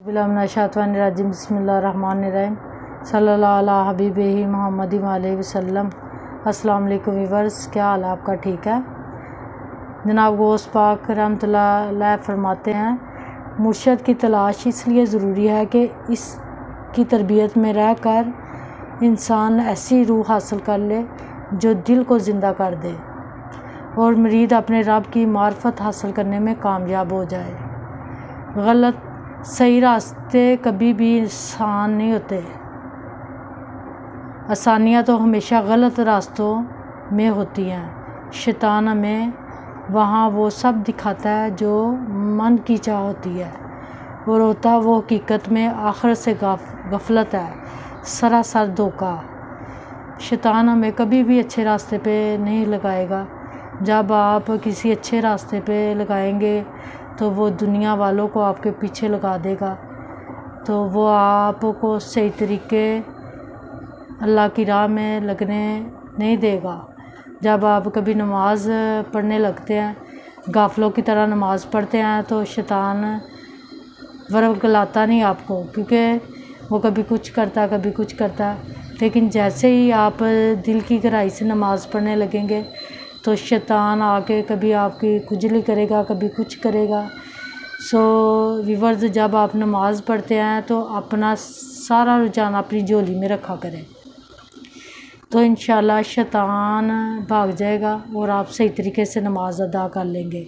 बिलाशातवानरजीम बसमीम सल्ला हबीब महमद वसल्लम अस्सलाम वालेकुम वीवर्स क्या हाल आपका ठीक है? जनाब गोस पाक रहमतुल्लाह फरमाते हैं, मुर्शद की तलाश इसलिए ज़रूरी है कि इस की तरबियत में रह कर इंसान ऐसी रूह हासिल कर ले जो दिल को ज़िंदा कर दे और मरीद अपने रब की मार्फत हासिल करने में कामयाब हो जाए। गलत सही रास्ते कभी भी आसान नहीं होते। आसानियाँ तो हमेशा गलत रास्तों में होती हैं। शैतान हमें वहाँ वो सब दिखाता है जो मन की चाह होती है। और होता वो हकीकत में आखिर से गफलत है। सरासर धोखा। शैतान हमें कभी भी अच्छे रास्ते पे नहीं लगाएगा। जब आप किसी अच्छे रास्ते पे लगाएँगे तो वो दुनिया वालों को आपके पीछे लगा देगा। तो वो आपको सही तरीके अल्लाह की राह में लगने नहीं देगा। जब आप कभी नमाज़ पढ़ने लगते हैं, गाफलों की तरह नमाज़ पढ़ते हैं तो शैतान वर्ग लाता नहीं आपको, क्योंकि वो कभी कुछ करता, कभी कुछ करता। लेकिन जैसे ही आप दिल की गहराई से नमाज़ पढ़ने लगेंगे तो शैतान आके कभी आपकी खुजली करेगा, कभी कुछ करेगा। सो विवर्स जब आप नमाज़ पढ़ते हैं तो अपना सारा रुझान अपनी झोली में रखा करें। तो इन शैतान भाग जाएगा और आप सही तरीके से नमाज़ अदा कर लेंगे।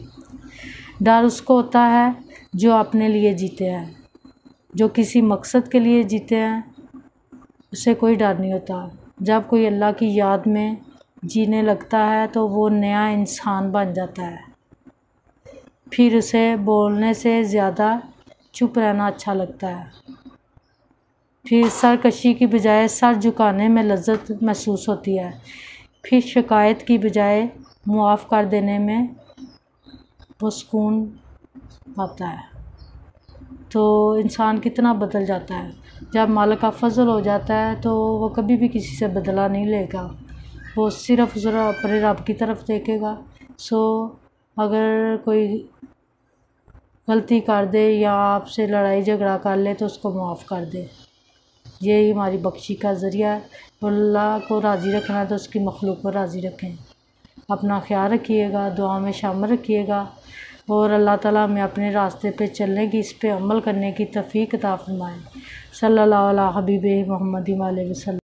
डर उसको होता है जो अपने लिए जीते हैं, जो किसी मकसद के लिए जीते हैं। उसे कोई डर नहीं होता। जब कोई अल्लाह की याद में जीने लगता है तो वो नया इंसान बन जाता है। फिर उसे बोलने से ज़्यादा चुप रहना अच्छा लगता है। फिर सरकशी की बजाय सर झुकाने में लज्जत महसूस होती है। फिर शिकायत की बजाय मुआफ़ कर देने में वो सुकून पाता है। तो इंसान कितना बदल जाता है। जब मालिक का फजल हो जाता है तो वो कभी भी किसी से बदला नहीं लेगा। वो सिर्फ़ ज़रा अपने रब की तरफ़ देखेगा। सो, अगर कोई गलती कर दे या आपसे लड़ाई झगड़ा कर ले तो उसको माफ़ कर दे। यही हमारी बख्शी का ज़रिया है। अल्लाह को राज़ी रखना है तो उसकी मखलूक को राज़ी रखें। अपना ख्याल रखिएगा, दुआ में शामिल रखिएगा। और अल्लाह ताला हमें अपने रास्ते पे चलने की, इस पे अमल करने की तफ़ीक ता फरमाए। सल्लल्लाहु अलैहि हबीब मोहम्मद वसल्लम।